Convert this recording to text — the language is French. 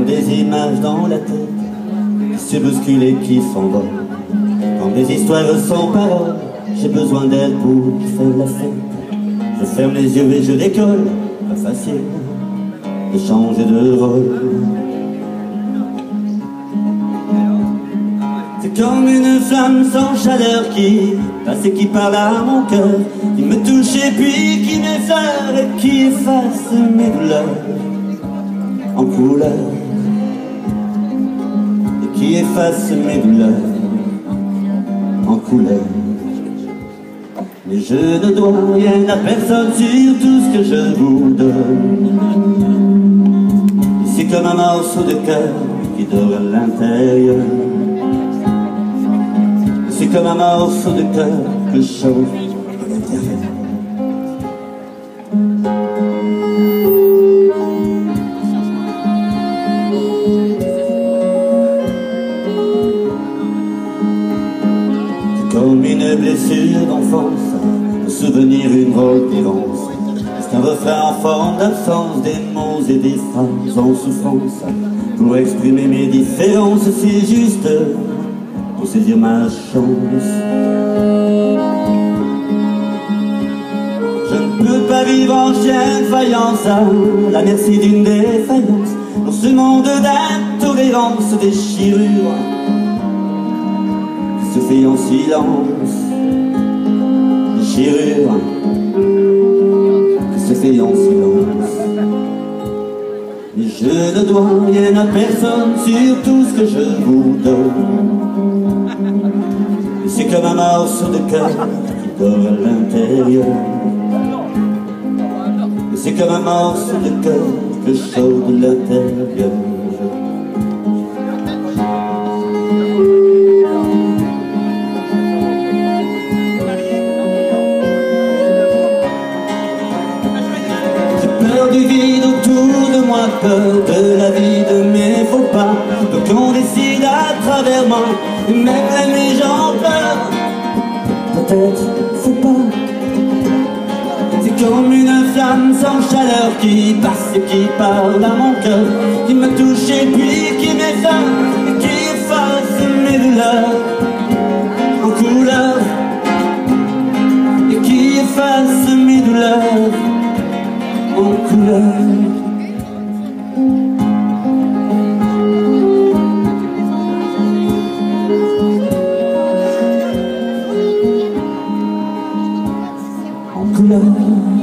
images dans la tête qui se bousculent et qui s'envolent. Quand des histoires sans parole, j'ai besoin d'elle pour faire la fête. Je ferme les yeux et je décolle, pas facile de changer de rôle. C'est comme une flamme sans chaleur qui passe et qui parle à mon cœur, qui me touche et puis qui m'effleure et qui efface mes douleurs en couleur et qui efface mes douleurs en couleur. Mais je ne dois rien à personne sur tout ce que je vous donne. C'est comme un morceau de cœur qui dort à l'intérieur. C'est comme un morceau de cœur que je chauffe à l'intérieur. Une blessure d'enfance, un souvenir, une retirance. C'est un refrain en forme d'absence, des mots et des phrases en souffrance. Pour exprimer mes différences, c'est juste pour saisir ma chance. Je ne peux pas vivre en chien de faïence à la merci d'une défaillance. Dans ce monde d'intolérance, déchirure qui se fait en silence. Déchirure qui se fait en silence. Je ne dois rien à personne sur tout ce que je vous donne. C'est comme un morceau de cœur qui dort à l'intérieur. C'est comme un morceau de cœur que je Vide autour de moi, peur de la vie, de mes faux pas. Donc on décide à travers moi, et même la nuit j'en peur. Peut-être faut pas. C'est comme une flamme sans chaleur qui passe et qui parle à mon cœur, qui me touche et puis qui et qui efface mes douleurs en couleur et qui efface mes douleurs cry Love.